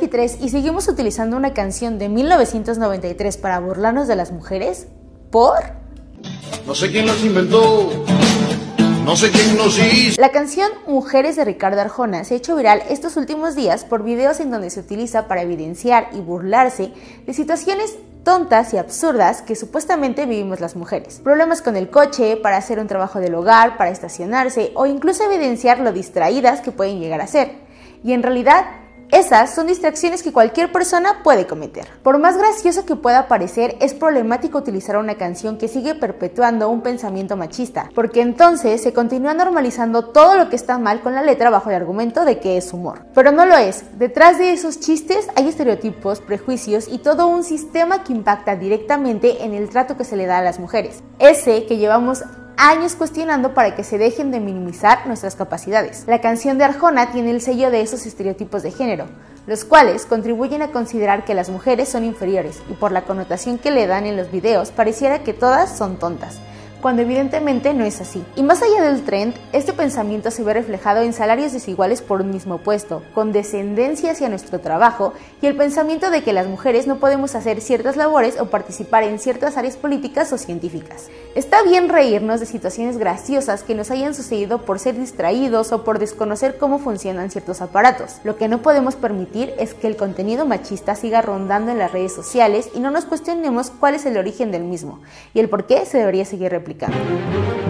2023 y seguimos utilizando una canción de 1993 para burlarnos de las mujeres? ¿Por? No sé quién las inventó. No sé quién nos hizo. La canción Mujeres de Ricardo Arjona se ha hecho viral estos últimos días por videos en donde se utiliza para evidenciar y burlarse de situaciones tontas y absurdas que supuestamente vivimos las mujeres. Problemas con el coche, para hacer un trabajo del hogar, para estacionarse o incluso evidenciar lo distraídas que pueden llegar a ser. Y en realidad esas son distracciones que cualquier persona puede cometer. Por más gracioso que pueda parecer, es problemático utilizar una canción que sigue perpetuando un pensamiento machista, porque entonces se continúa normalizando todo lo que está mal con la letra bajo el argumento de que es humor. Pero no lo es. Detrás de esos chistes hay estereotipos, prejuicios y todo un sistema que impacta directamente en el trato que se le da a las mujeres. Ese que llevamos años cuestionando para que se dejen de minimizar nuestras capacidades. La canción de Arjona tiene el sello de esos estereotipos de género, los cuales contribuyen a considerar que las mujeres son inferiores y por la connotación que le dan en los videos pareciera que todas son tontas cuando evidentemente no es así. Y más allá del trend, este pensamiento se ve reflejado en salarios desiguales por un mismo puesto, con descendencia hacia nuestro trabajo y el pensamiento de que las mujeres no podemos hacer ciertas labores o participar en ciertas áreas políticas o científicas. Está bien reírnos de situaciones graciosas que nos hayan sucedido por ser distraídos o por desconocer cómo funcionan ciertos aparatos. Lo que no podemos permitir es que el contenido machista siga rondando en las redes sociales y no nos cuestionemos cuál es el origen del mismo y el por qué se debería seguir replicando aplicando.